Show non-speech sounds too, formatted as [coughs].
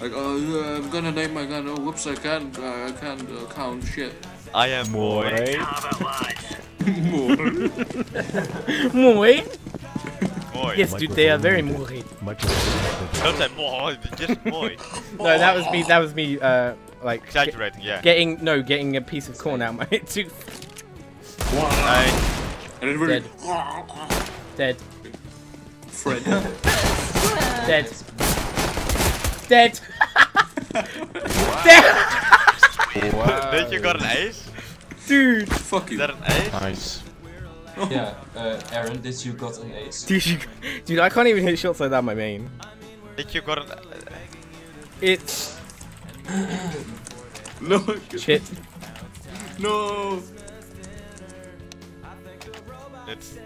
Like, oh, uh, I'm gonna name my gun. Oh, whoops, I can't. Uh, I can't uh, count shit. I am boy. More. Mooi. Boy. Yes, dude, they are very mooi. Much like Don't say boy, just [laughs] boy. No, that was me. That was me. Uh, like ge- Exaggerating, yeah. getting no, getting a piece of corn out my [laughs] tooth. Hey, And it. Dead. Dead. Fred. Dead. Dead. Dead. Did you got an ace? Dude. Fuck you. Is you. that an ace? Nice. [laughs] Yeah, uh, Aaron, did you got an ace? Dude, you, dude, I can't even hit shots like that. My main. Did you got an... It's [coughs] No. shit. No. It's...